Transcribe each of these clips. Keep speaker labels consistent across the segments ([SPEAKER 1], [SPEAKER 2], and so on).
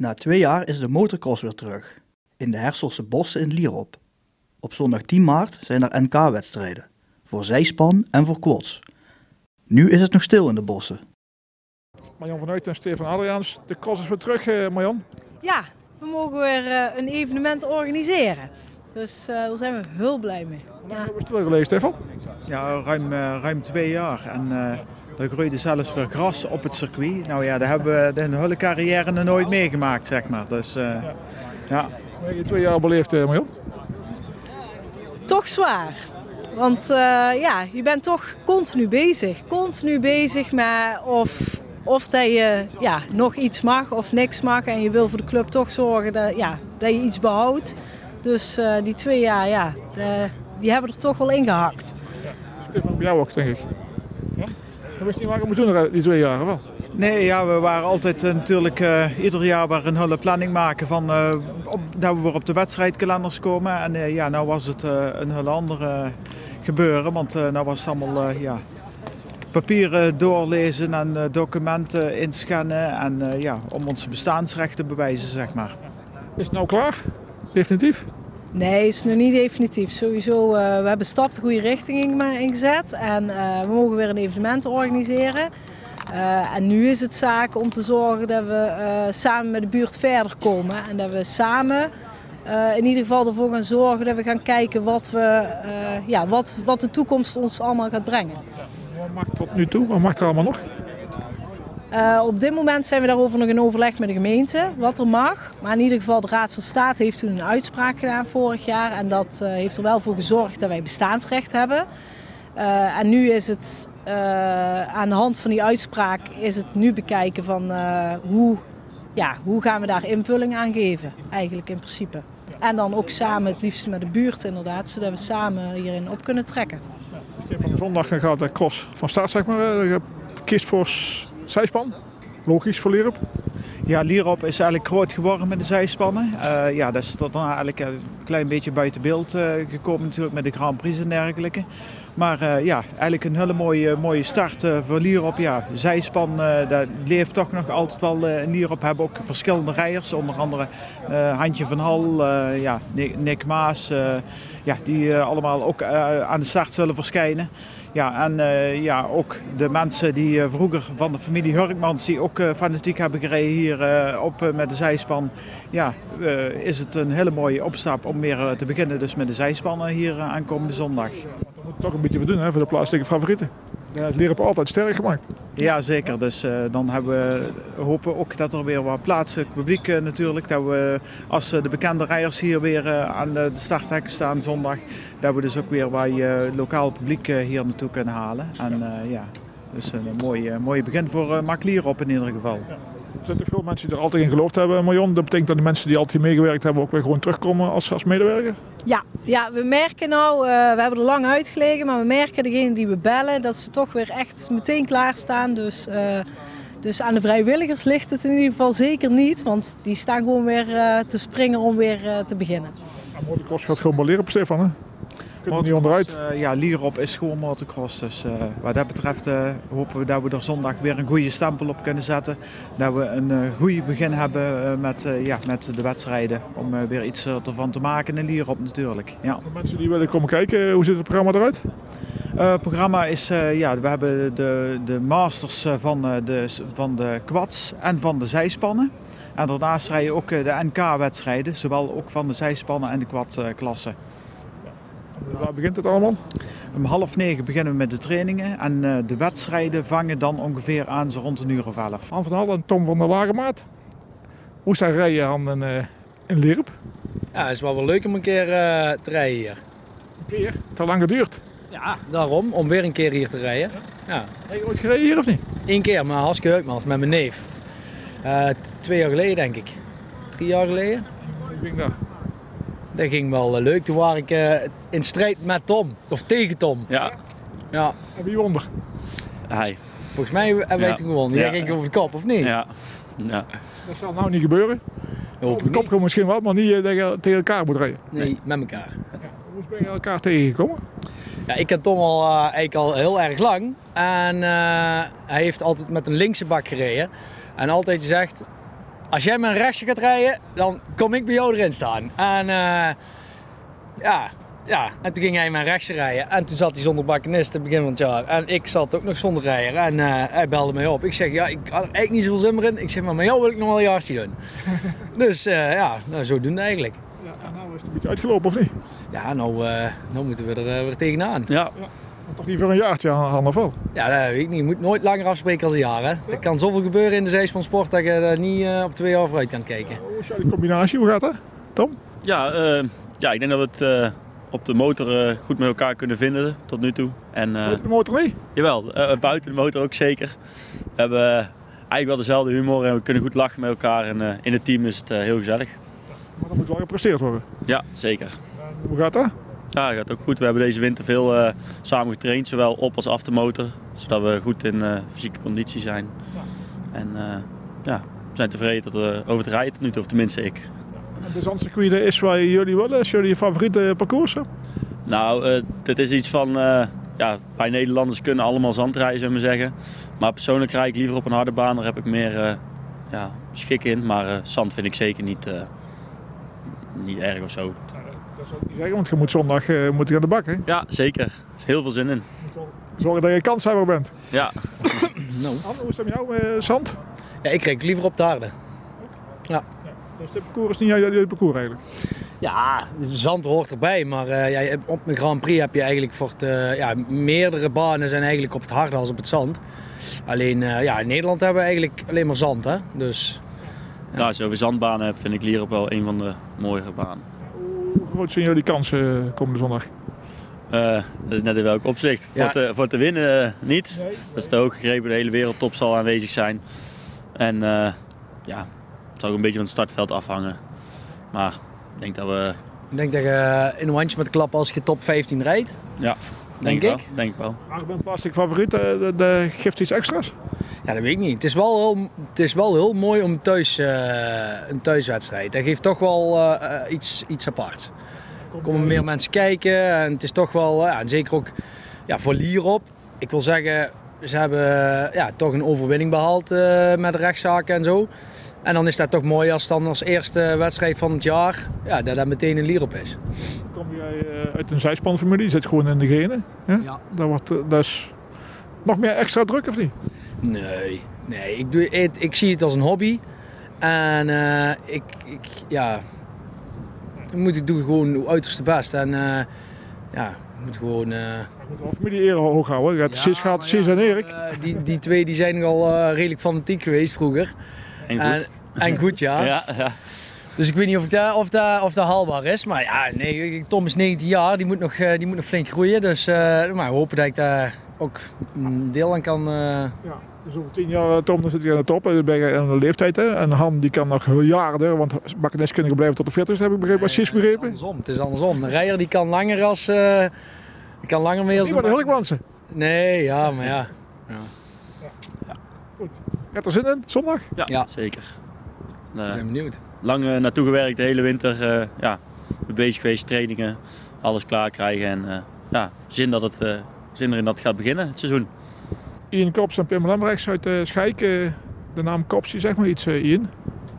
[SPEAKER 1] Na twee jaar is de motocross weer terug. In de Herselse bossen in Lierop. Op zondag 10 maart zijn er NK-wedstrijden. Voor zijspan en voor quads. Nu is het nog stil in de bossen.
[SPEAKER 2] Marjan van Uyt en Stefan Adriaans. De cross is weer terug, eh, Marjan.
[SPEAKER 3] Ja, we mogen weer eh, een evenement organiseren. Dus eh, daar zijn we heel blij mee.
[SPEAKER 2] Hoe lang
[SPEAKER 3] Ja.
[SPEAKER 2] hebben we stilgelegen, Stefan?
[SPEAKER 4] Ja, ruim, ruim twee jaar. En eh er groeide zelfs weer gras op het circuit. Nou ja, dat hebben we in de hele carrière nog nooit meegemaakt, zeg maar. Dus eh, ja,
[SPEAKER 2] je twee jaar beleefd, Marjan?
[SPEAKER 3] Toch zwaar. Want eh, ja, je bent toch continu bezig. Continu bezig met of, of dat je ja, nog iets mag of niks mag. En je wil voor de club toch zorgen dat, ja, dat je iets behoudt. Dus eh, die twee jaar, ja, de- die hebben er toch wel ingehakt.
[SPEAKER 2] Stefan, bij jou ook, denk ik. Je wist niet waar je moest doen die twee jaar, of wel?
[SPEAKER 4] Nee, ja, we waren altijd eh, natuurlijk eh, ieder jaar weer een hele planning maken van eh, op, dat we weer op de wedstrijdkalenders komen. En eh, ja, nou was het een heel ander eh, gebeuren, want nou was het allemaal ja, papieren doorlezen en documenten inscannen en ja, om onze bestaansrecht te bewijzen, zeg maar.
[SPEAKER 2] Is het nou klaar? Definitief?
[SPEAKER 3] Nee, is nog niet definitief. Sowieso, eh, we hebben stap de goede richting in- ingezet. En eh, we mogen weer een evenement organiseren. Eh, en nu is het zaak om te zorgen dat we samen met de buurt verder komen. En dat we samen in ieder geval ervoor gaan zorgen dat we gaan kijken wat, we, ja, wat, wat de toekomst ons allemaal gaat brengen.
[SPEAKER 2] Wat mag tot nu toe? Wat mag er allemaal nog?
[SPEAKER 3] Eh, op dit moment zijn we daarover nog in overleg met de gemeente, wat er mag. Maar in ieder geval, de Raad van State heeft toen een uitspraak gedaan vorig jaar. En dat eh, heeft er wel voor gezorgd dat wij bestaansrecht hebben. Eh, en nu is het aan de hand van die uitspraak is het nu bekijken van hoe, ja, hoe gaan we daar invulling aan geven, eigenlijk in principe. En dan ook samen, het liefst met de buurt inderdaad, zodat we samen hierin op kunnen trekken.
[SPEAKER 2] Stefan, zondag gaat de cross van start, zeg maar. kiest voor zijspan. Logisch voor Lierop.
[SPEAKER 4] Ja, Lierop is eigenlijk groot geworden met de zijspannen. Eh, ja, dat is dan eigenlijk een klein beetje buiten beeld eh, gekomen natuurlijk met de Grand Prix en dergelijke. Maar eh, ja, eigenlijk een hele mooie, mooie start voor Lierop. Ja, zijspan, dat leeft toch nog altijd wel in Lierop. Hebben ook verschillende rijders, onder andere Handje van Hal, ja, Nick, Nick Maas. ja, die allemaal ook aan de start zullen verschijnen. Ja, en eh, ja, ook de mensen die eh, vroeger van de familie Hurkmans, die ook eh, fanatiek hebben gereden hier op met de zijspan. Ja, is het een hele mooie opstap om weer te beginnen dus met de zijspannen hier aankomende zondag.
[SPEAKER 2] We moeten toch een beetje wat doen hè, voor de plaatselijke favorieten. Ja, het Lierop altijd sterk gemaakt.
[SPEAKER 4] Ja, zeker. Dus eh, dan hebben we, hopen ook dat er weer wat plaatselijk publiek eh, natuurlijk. Dat we als eh, de bekende rijders hier weer eh, aan de starthekken staan zondag. Dat we dus ook weer wat eh, lokaal publiek eh, hier naartoe kunnen halen. En eh, ja, dus een mooi, eh, mooi begin voor uh, Maklier op in ieder geval.
[SPEAKER 2] Er zijn toch veel mensen die er altijd in geloofd hebben, Marion. Dat betekent dat de mensen die altijd meegewerkt hebben ook weer gewoon terugkomen als, als medewerker.
[SPEAKER 3] Ja, ja, we merken nou, we hebben er lang uitgelegen, maar we merken degenen die we bellen, dat ze toch weer echt meteen klaarstaan. Dus, eh, dus aan de vrijwilligers ligt het in ieder geval zeker niet, want die staan gewoon weer eh, te springen om weer te beginnen.
[SPEAKER 2] Ja, motocross gaat gewoon baleren op Stefan. Er onderuit.
[SPEAKER 4] Eh, ja, Lierop is gewoon motocross. Dus eh, wat dat betreft eh, hopen we dat we er zondag weer een goede stempel op kunnen zetten. Dat we een goede begin hebben met, ja, met de wedstrijden. Om weer iets ervan te maken in Lierop natuurlijk. Ja.
[SPEAKER 2] Voor mensen die willen komen kijken, hoe ziet het programma eruit?
[SPEAKER 4] Het programma is, ja, we hebben de, de masters van, de, van de quads en van de zijspannen. En daarnaast rijden ook de NK-wedstrijden, zowel ook van de zijspannen en de quad-klassen.
[SPEAKER 2] Waar begint het allemaal?
[SPEAKER 4] Om half negen beginnen we met de trainingen en eh, de wedstrijden vangen dan ongeveer aan zo rond een uur of elf.
[SPEAKER 2] Han van Hal en Tom van der Lagemaat. Hoe staan rijden Han in, eh in Lierop?
[SPEAKER 5] Ja, het is wel wel leuk om een keer eh, te rijden hier.
[SPEAKER 2] Een keer. Te lang geduurd.
[SPEAKER 5] Ja, daarom, om weer een keer hier te rijden. Ja,
[SPEAKER 2] Heb je ooit gereden hier of niet?
[SPEAKER 5] Eén keer, maar Haske Heukmans met mijn neef. Eh, twee jaar geleden denk ik. Drie jaar geleden.
[SPEAKER 2] Ik ging daar.
[SPEAKER 5] Dat ging wel eh, leuk. Toen was ik eh, in strijd met Tom. Of tegen Tom.
[SPEAKER 6] Ja,
[SPEAKER 5] Ja,
[SPEAKER 2] En wie won er?
[SPEAKER 6] hij.
[SPEAKER 5] volgens mij hebben wij
[SPEAKER 6] Ja.
[SPEAKER 5] toen gewonnen. Jij
[SPEAKER 6] Ja.
[SPEAKER 5] ging over de kop, of niet?
[SPEAKER 6] Ja. ja.
[SPEAKER 2] Dat zal nou niet gebeuren.
[SPEAKER 5] Ik
[SPEAKER 2] de kop komen misschien wel, maar niet eh, dat je tegen elkaar moet rijden.
[SPEAKER 5] Nee, met elkaar.
[SPEAKER 2] Hoe ben je elkaar tegengekomen?
[SPEAKER 5] Ja, ik ken Tom al, eh, eigenlijk al heel erg lang. En eh, hij heeft altijd met een linkse bak gereden. En altijd gezegd, als jij met een rechtse gaat rijden, dan kom ik bij jou erin staan. En eh, ja, ja, en toen ging hij met een rechtse rijden. En toen zat hij zonder bakkenist het begin van het jaar. En ik zat ook nog zonder rijder. En eh, hij belde mij op. Ik zeg, ja, ik had er eigenlijk niet zoveel zin meer in. Ik zeg, maar met jou wil ik nog wel een jaartje doen. dus eh, ja, nou, zo doen we eigenlijk.
[SPEAKER 2] Ja, en nou is het een beetje uitgelopen of niet?
[SPEAKER 5] Ja, nou, eh, nou moeten we er weer tegenaan.
[SPEAKER 6] Ja,
[SPEAKER 2] toch niet voor een jaartje aan, aan of wel?
[SPEAKER 5] Ja, dat weet ik niet. Je moet nooit langer afspreken als een jaar. Hè? Er kan zoveel gebeuren in de zeespansport dat je er niet eh, op twee jaar vooruit kan kijken.
[SPEAKER 2] Hoe is jouw combinatie? Hoe gaat dat? Tom?
[SPEAKER 6] ja, eh, ja ik denk dat we het eh, op de motor eh, goed met elkaar kunnen vinden tot nu toe. En uh,
[SPEAKER 2] Heeft de motor mee?
[SPEAKER 6] jawel, eh, buiten de motor ook zeker. We hebben eigenlijk wel dezelfde humor en we kunnen goed lachen met elkaar. En eh, in het team is het heel gezellig.
[SPEAKER 2] Maar dan moet wel gepresteerd worden.
[SPEAKER 6] Ja, zeker.
[SPEAKER 2] En hoe gaat dat?
[SPEAKER 6] Ja, dat gaat ook goed. We hebben deze winter veel eh, samen getraind, zowel op als af de motor. Zodat we goed in eh, fysieke conditie zijn. En eh, ja, we zijn tevreden tot, we over het rijden tot nu toe, of tenminste ik.
[SPEAKER 2] En de zandcircuit is waar jullie willen? Is jullie favoriete parcours? hè?
[SPEAKER 6] Nou, eh, dit is iets van. ja, wij Nederlanders kunnen allemaal zandrijden, zullen we maar zeggen. Maar persoonlijk rijd ik liever op een harde baan, daar heb ik meer ja, schik in. Maar zand vind ik zeker niet, niet erg of zo.
[SPEAKER 2] Dat zou ik niet zeggen, want je moet zondag eh, moet je aan de bak. Hè?
[SPEAKER 6] Ja, zeker. Er is heel veel zin in.
[SPEAKER 2] Zorgen dat je kanshebber bent.
[SPEAKER 6] Ja,
[SPEAKER 5] Nou.
[SPEAKER 2] Anne, hoe is dat met jou, eh, zand?
[SPEAKER 5] Ja, ik kijk liever op de harde.
[SPEAKER 2] Dus dit parcours is niet jouw parcours eigenlijk.
[SPEAKER 5] Ja, zand hoort erbij, maar eh, ja, op een Grand Prix heb je eigenlijk voor het, eh, ja, meerdere banen zijn eigenlijk op het harde als op het zand. Alleen eh, ja, in Nederland hebben we eigenlijk alleen maar zand, hè? Dus
[SPEAKER 6] nou, als je over zandbanen hebt, vind ik Lierop wel een van de mooiere banen.
[SPEAKER 2] Hoe groot zijn jullie kansen eh, komende zondag?
[SPEAKER 6] Eh, dat is net in welk opzicht.
[SPEAKER 5] Ja.
[SPEAKER 6] Voor, te, voor te winnen eh, niet. Dat is te hoog gegrepen, de hele wereldtop zal aanwezig zijn. En eh, ja, het zal ook een beetje van het startveld afhangen. Maar ik denk dat we,
[SPEAKER 5] ik denk dat je in een handje met klappen als je top 15 rijdt.
[SPEAKER 6] ja,
[SPEAKER 5] Denk
[SPEAKER 6] wel,
[SPEAKER 5] ik?
[SPEAKER 6] denk ik wel.
[SPEAKER 2] Maar ik ben plastic favoriet, eh, de, de, geeft iets extra's?
[SPEAKER 5] Ja, dat weet ik niet. Het is wel heel, het is wel heel mooi om thuis, eh, een thuiswedstrijd. Dat geeft toch wel eh, iets, iets aparts. Er komen meer mensen kijken en het is toch wel, ja, en zeker ook ja, voor Lierop. Ik wil zeggen, ze hebben ja, toch een overwinning behaald eh, met de rechtszaken en zo. En dan is dat toch mooi als dan als eerste wedstrijd van het jaar, ja, dat dat meteen een Lierop is.
[SPEAKER 2] Eh, uit een zijspanfamilie, je zit gewoon in de genen. Hè?
[SPEAKER 5] Ja.
[SPEAKER 2] Dat wordt dus nog meer extra druk of niet?
[SPEAKER 5] Nee, nee ik, doe ik zie het als een hobby. En eh, ik, ik, ja, ik moet ik doe gewoon het uiterste best. En eh, ja, ik moet gewoon... eh,
[SPEAKER 2] Je moet wel familie eer hoog houden. Je gaat
[SPEAKER 5] ja,
[SPEAKER 2] Sis gaat Sis
[SPEAKER 5] ja,
[SPEAKER 2] en Erik.
[SPEAKER 5] eh, die, die twee die zijn nogal eh, redelijk fanatiek geweest vroeger.
[SPEAKER 6] En goed.
[SPEAKER 5] En, en goed, ja.
[SPEAKER 6] ja, ja.
[SPEAKER 5] Dus ik weet niet of, ik dat, of, dat, of dat haalbaar is. Maar ja, nee, Tom is 19 jaar, die moet nog, eh, die moet nog flink groeien. Dus eh, maar we hopen dat ik daar ook een deel aan kan... eh,
[SPEAKER 2] Ja. Dus over tien jaar, Tom, dan zit hij aan de top. En dan ben je aan de leeftijd. Hè? En Han die kan nog heel jaren, door, want bakkenes kunnen blijven tot de 40 heb ik begrepen. Als Sis
[SPEAKER 5] Nee, Het is
[SPEAKER 2] begrepen.
[SPEAKER 5] andersom. Het is andersom. Een rijder die kan langer als. die kan langer mee als.
[SPEAKER 2] Die worden heel kwansen.
[SPEAKER 5] Nee, ja, maar ja.
[SPEAKER 2] Gaat er zin in, zondag?
[SPEAKER 6] ja,
[SPEAKER 5] Ja.
[SPEAKER 6] zeker.
[SPEAKER 5] We zijn benieuwd.
[SPEAKER 6] lang eh, naartoe gewerkt de hele winter. eh, ja, bezig geweest, trainingen, alles klaar krijgen. En eh, ja, zin, dat het, eh, zin erin dat het gaat beginnen, het seizoen.
[SPEAKER 2] Ian Kops en Pim Lambrechts uit uh, Schijk. eh, de naam Kops, zegt maar iets, eh, Ian.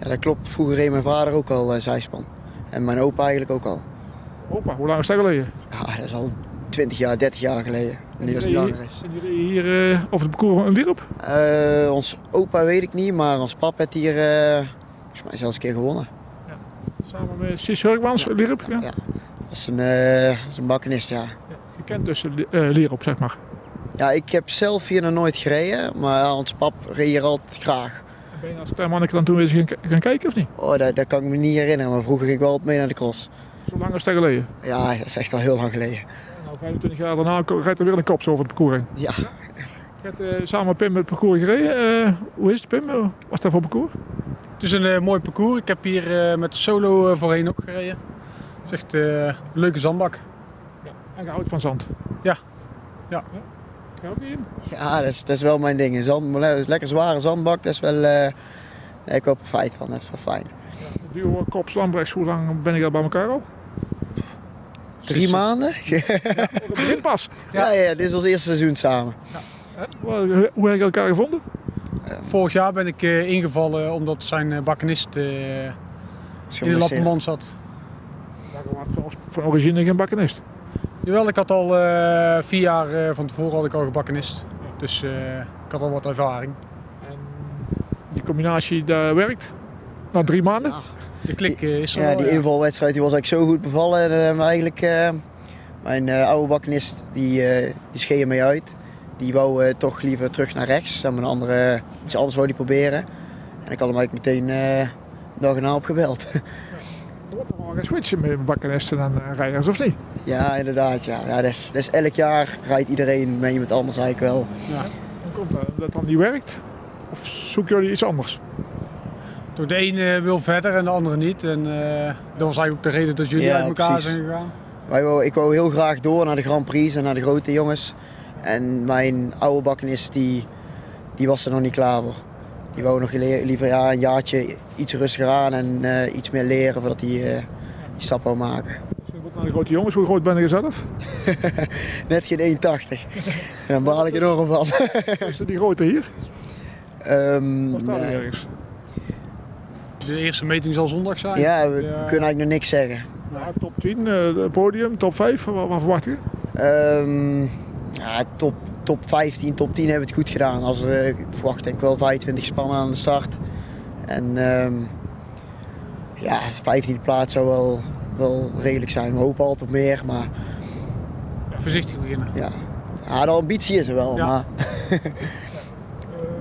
[SPEAKER 7] Ja, dat klopt. Vroeger reed mijn vader ook al zijspan. En mijn opa eigenlijk ook al.
[SPEAKER 2] Opa, hoe lang is dat geleden?
[SPEAKER 7] Ja, dat is al 20 jaar, 30 jaar geleden. Het
[SPEAKER 2] jullie-
[SPEAKER 7] langer is.
[SPEAKER 2] En jullie hier eh, over het parcours in Lierop?
[SPEAKER 7] Eh, ons opa weet ik niet, maar ons pap heeft hier eh, volgens mij zelfs een keer gewonnen.
[SPEAKER 2] Samen met Sis Hurkmans, Lierop. Ja.
[SPEAKER 7] Ja. Dat is een, dat is een bakkenist, ja.
[SPEAKER 2] Je kent dus eh, Lierop, zeg maar.
[SPEAKER 7] Ja, ik heb zelf hier nog nooit gereden, maar ons pap reed hier altijd graag.
[SPEAKER 2] En Ben je als klein mannetje dan toen weer eens gaan, gaan kijken of niet?
[SPEAKER 7] Oh, dat, dat kan ik me niet herinneren, maar vroeger ging ik wel altijd mee naar de cross.
[SPEAKER 2] Zo lang is dat geleden.
[SPEAKER 7] Ja, dat is echt al heel lang geleden.
[SPEAKER 2] En nou, 25 jaar daarna rijdt er weer een kops over het parcours heen.
[SPEAKER 7] Ja,
[SPEAKER 2] Je hebt eh, samen met Pim het parcours gereden. Hoe is het Pim? Is dat voor parcours?
[SPEAKER 8] Het is een eh, mooi parcours. Ik heb hier eh, met de solo eh, voorheen ook gereden. Het is echt een leuke zandbak.
[SPEAKER 2] En je houdt van zand?
[SPEAKER 8] Ja.
[SPEAKER 2] Ja. Ga je ook niet in?
[SPEAKER 7] ja dat, is, dat is wel mijn ding. Een Zand, le- lekker zware zandbak, dat is wel... eh ja, ik hoop er feit van, dat is wel fijn.
[SPEAKER 2] Het duo Lambrechts, hoe lang ben ik al bij elkaar al?
[SPEAKER 7] Drie maanden?
[SPEAKER 2] Begin pas.
[SPEAKER 7] Ja, ja, dit is ons eerste seizoen samen.
[SPEAKER 2] Hè? Hoe hoe heb je elkaar gevonden?
[SPEAKER 8] Vorig jaar ben ik eh, ingevallen omdat zijn uh, bakkenist uh, in de Lappenmand zat.
[SPEAKER 2] Waarom had van origine geen bakkenist?
[SPEAKER 8] Jawel, ik had al vier jaar van tevoren had ik al gebakkenist. Dus ik had al wat ervaring. En
[SPEAKER 2] die combinatie daar werkt? Na drie maanden?
[SPEAKER 8] Ja. De klik is er
[SPEAKER 7] Ja,
[SPEAKER 8] wel,
[SPEAKER 7] die invalwedstrijd die was eigenlijk zo goed bevallen. En, eigenlijk, mijn oude bakkenist die, die scheed mee uit die wou uh, toch liever terug naar rechts. En een andere, iets anders wou die proberen. En ik had hem eigenlijk meteen uh, dag erna opgebeld.
[SPEAKER 2] Er wordt toch wel een switchen met bakkenisten en uh, rijders, of niet?
[SPEAKER 7] Ja, inderdaad. Ja. Ja, dat, is, dat is elk jaar rijdt iedereen met iemand anders eigenlijk wel.
[SPEAKER 2] Ja. Hoe komt dat? Dat dan niet werkt? Of zoeken jullie iets anders?
[SPEAKER 8] Door de ene wil verder en de andere niet. En dat was eigenlijk ook de reden dat jullie
[SPEAKER 7] ja,
[SPEAKER 8] uit elkaar
[SPEAKER 7] precies.
[SPEAKER 8] zijn gegaan.
[SPEAKER 7] Wij wou, ik wou heel graag door naar de Grand Prix en naar de grote jongens. En mijn oude bakkenist die, die was er nog niet klaar voor. Die wou nog liever ja, een jaartje iets rustiger aan en uh, iets meer leren voordat hij uh, die stap wou maken.
[SPEAKER 2] Naar de grote jongens, hoe groot ben je zelf?
[SPEAKER 7] Net geen 1,80. Daar baal ik enorm van.
[SPEAKER 2] Is er die grote hier?
[SPEAKER 7] Um,
[SPEAKER 2] staat er ergens?
[SPEAKER 8] De eerste meting zal zondag zijn.
[SPEAKER 7] Ja, we ja. kunnen eigenlijk nog niks zeggen.
[SPEAKER 2] Ja, top 10, uh, podium, top 5, wat, wat verwacht je?
[SPEAKER 7] Um, ja, top, top 15, top 10 hebben we het goed gedaan. Als we, ik verwacht denk ik wel 25 spannen aan de start. En um, ja, 15e plaats zou wel, wel redelijk zijn. We hopen altijd op meer, maar...
[SPEAKER 8] Ja, voorzichtig beginnen.
[SPEAKER 7] Ja. ja, de ambitie is er wel,
[SPEAKER 8] ja.
[SPEAKER 7] maar...
[SPEAKER 2] uh,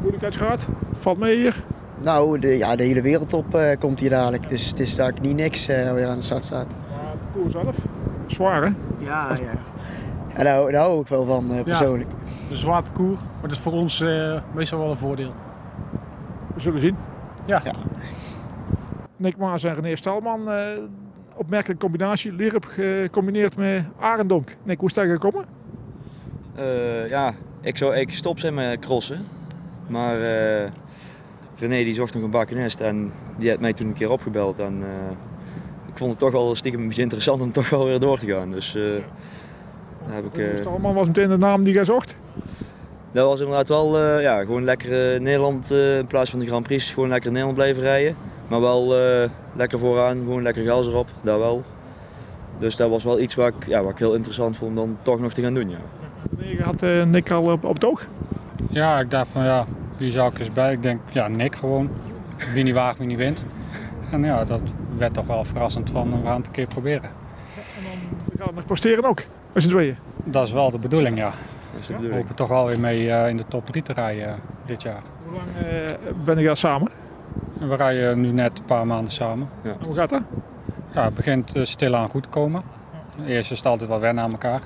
[SPEAKER 2] moeilijkheidsgraad, valt mee hier?
[SPEAKER 7] Nou, de, ja, de hele wereldtop uh, komt hier dadelijk. Dus het is daar niet niks uh, weer aan de start staat.
[SPEAKER 2] Maar de koers zelf, zwaar hè?
[SPEAKER 7] Ja, ja. Ja, daar, daar hou ik wel van uh, persoonlijk.
[SPEAKER 8] Ja, een zwaar parcours, maar dat is voor ons uh, meestal wel een voordeel.
[SPEAKER 2] We zullen zien.
[SPEAKER 8] Ja.
[SPEAKER 7] ja.
[SPEAKER 2] Nick Maas en René Stalman, uh, opmerkelijke combinatie. Lierp gecombineerd met Arendonk. Nick, hoe is dat gekomen?
[SPEAKER 9] ja, ik zou eigenlijk stop zijn met crossen. Maar René die zocht nog een bakkenest en die had mij toen een keer opgebeld. En ik vond het toch wel stiekem een beetje interessant om toch wel weer door te gaan. Dus, heb ik,
[SPEAKER 2] uh... Stalman was meteen de naam die jij zocht?
[SPEAKER 9] Dat was inderdaad wel uh, ja, gewoon lekker uh, Nederland uh, in plaats van de Grand Prix. Gewoon lekker in Nederland blijven rijden. Maar wel lekker vooraan, gewoon lekker gas erop, dat wel. Dus dat was wel iets wat ik, ja, wat ik heel interessant vond om dan toch nog te gaan doen. Ja.
[SPEAKER 2] Je had Nick al op, op het oog?
[SPEAKER 8] Ja, ik dacht van ja, wie zou ik eens bij? Ik denk ja, Nick gewoon. Wie niet waagt, wie niet wint. En ja, dat werd toch wel verrassend van we gaan het een keer proberen.
[SPEAKER 2] Ja, en dan gaan we nog posteren ook? Met z'n tweeën?
[SPEAKER 8] Dat is wel de bedoeling, ja.
[SPEAKER 9] Dat is de
[SPEAKER 8] We hopen toch wel weer mee uh, in de top 3 te rijden uh, dit jaar.
[SPEAKER 2] Hoe lang uh, ben je samen?
[SPEAKER 8] En we rijden nu net een paar maanden samen.
[SPEAKER 9] Ja.
[SPEAKER 2] En hoe gaat dat?
[SPEAKER 8] Ja, het begint stilaan goed te komen. Eerst is het altijd wel wennen aan elkaar.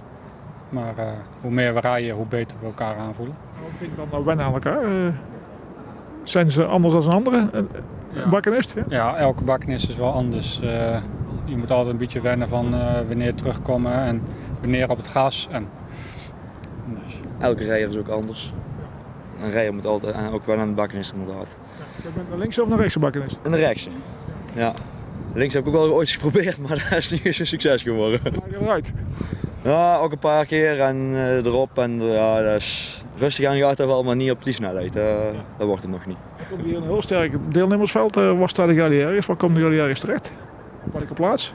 [SPEAKER 8] Maar hoe meer we rijden, hoe beter we elkaar aanvoelen.
[SPEAKER 2] Wat vind je dan nou wennen aan elkaar? zijn ze anders dan een andere? Een
[SPEAKER 8] ja.
[SPEAKER 2] bakkenist? Ja?
[SPEAKER 8] ja, elke bakkenist is wel anders. je moet altijd een beetje wennen van wanneer terugkomen en wanneer op het gas. En,
[SPEAKER 9] dus. Elke rijder is ook anders. Een rijder moet altijd en ook wel aan de bakkenist inderdaad.
[SPEAKER 2] Ja, je bent naar links of naar rechts bakkenist?
[SPEAKER 9] En de rechtse. Ja. Links heb ik ook wel ooit eens geprobeerd, maar dat is niet eens een succes geworden.
[SPEAKER 2] Ga je eruit?
[SPEAKER 9] Ja, ook een paar keer en uh, erop. En uh, ja, dat is rustig aan gaat wel, maar niet op die snelheid. Uh, ja. Dat wordt het nog niet.
[SPEAKER 2] Er komt hier een heel sterk deelnemersveld. Waar staan jullie ergens? Waar komen jullie ergens terecht? Op welke plaats?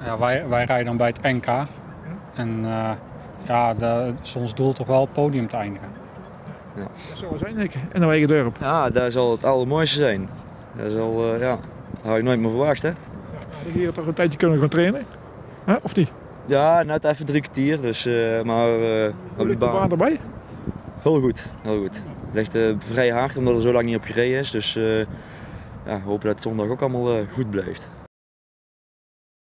[SPEAKER 8] Ja, wij, wij rijden dan bij het NK. En uh, ja, dat is ons doel toch wel het podium te eindigen.
[SPEAKER 9] Ja.
[SPEAKER 2] Dat zou zijn, ik, in de eigen dorp.
[SPEAKER 9] Ja, dat zal het allermooiste zijn. Dat zal, uh, ja, dat had ik nooit meer verwacht, hè.
[SPEAKER 2] Ja, hier toch een tijdje kunnen gaan trainen? Huh? Of niet?
[SPEAKER 9] Ja, net even drie kwartier, dus, uh, maar uh,
[SPEAKER 2] op de baan. baan erbij?
[SPEAKER 9] Heel goed, heel goed. Het ligt uh, vrij hard omdat er zo lang niet op gereden is, dus ja, hopen dat het zondag ook allemaal goed blijft.